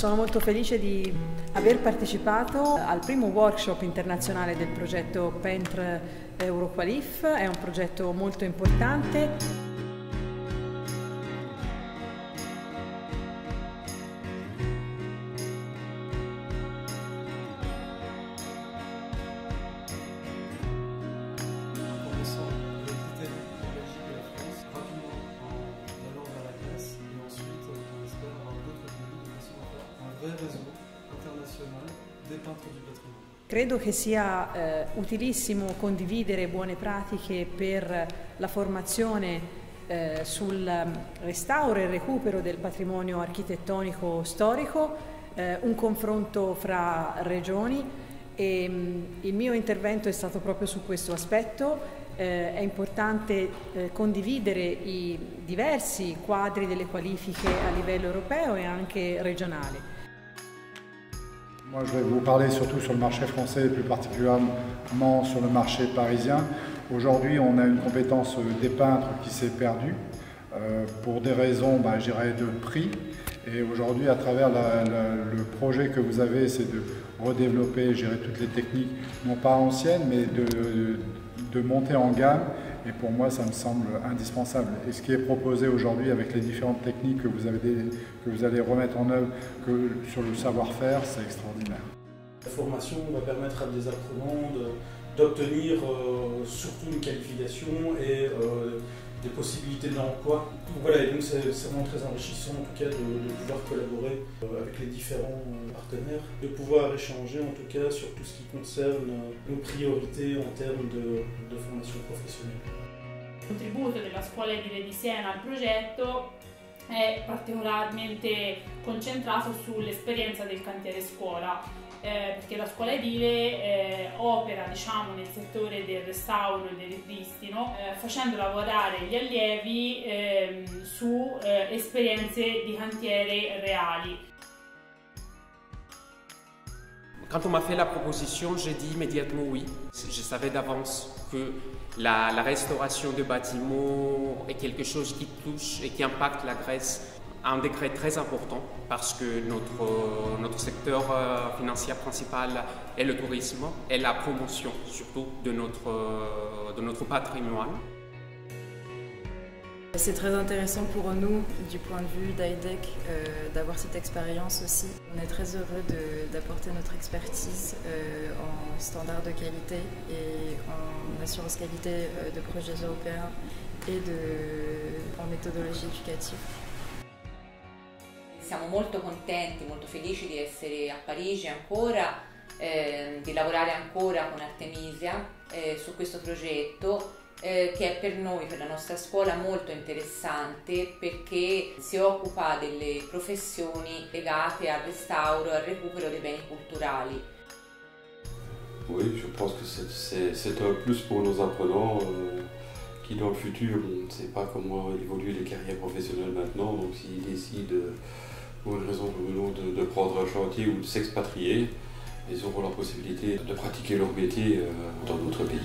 Sono molto felice di aver partecipato al primo workshop internazionale del progetto Pentr Euroqualif, è un progetto molto importante. Vrai réseau international dei peintres du patrimoine. Credo che sia eh, utilissimo condividere buone pratiche per la formazione eh, sul restauro e recupero del patrimonio architettonico storico, eh, un confronto fra regioni e mh, mm, il mio intervento è stato proprio su questo aspetto. Eh, è importante eh, condividere i diversi quadri delle qualifiche a livello europeo e anche regionale. Moi, je vais vous parler surtout sur le marché français plus particulièrement sur le marché parisien. Aujourd'hui, on a une compétence des peintres qui s'est perdue euh, pour des raisons, bah, de prix. Et aujourd'hui, à travers le projet que vous avez, c'est de redévelopper, gérer toutes les techniques, non pas anciennes, mais de, de monter en gamme et pour moi, ça me semble indispensable. Et ce qui est proposé aujourd'hui avec les différentes techniques que vous, avez que vous allez remettre en œuvre sur le savoir-faire, c'est extraordinaire. La formation va permettre à des apprenants d'obtenir euh, surtout une qualification et euh, des possibilités d'emploi. Voilà, et donc c'est vraiment très enrichissant en tout cas de, pouvoir collaborer euh, avec les différents euh, partenaires, de pouvoir échanger en tout cas sur tout ce qui concerne euh, nos priorités en termes de, de formation professionnelle. Contributo della scuola di Siena al progetto è particolarmente concentrato sull'esperienza del cantiere scuola eh, perché la scuola edile eh, opera diciamo, nel settore del restauro e del ripristino eh, facendo lavorare gli allievi ehm, su eh, esperienze di cantiere reali. Quand on m'a fait la proposition, j'ai dit immédiatement oui. Je savais d'avance que la, restauration de bâtiments est quelque chose qui touche et qui impacte la Grèce un degré très important parce que notre, notre secteur euh, financier principal est le tourisme et la promotion surtout de notre, euh, de notre patrimoine. C'est très intéressant pour nous, du point de vue d'IDEC, euh, d'avoir cette expérience aussi. On est très heureux d'apporter notre expertise euh, en standard de qualité et en assurance qualité euh, de projets européens et de, en méthodologie éducative. siamo molto contenti, molto felici di essere a Parigi ancora, eh, di lavorare ancora con Artemisia eh, su questo progetto eh, che è per noi, per la nostra scuola, molto interessante perché si occupa delle professioni legate al restauro e al recupero dei beni culturali. Oui, je pense que c'est un plus pour nos apprenants euh, qui dans le futur, on ne sait pas comment évoluer les carrières professionnelles maintenant, donc s'ils décident pour une raison ou une autre, de, prendre un chantier ou de s'expatrier, ils auront la possibilité de pratiquer leur métier euh, dans d'autres pays.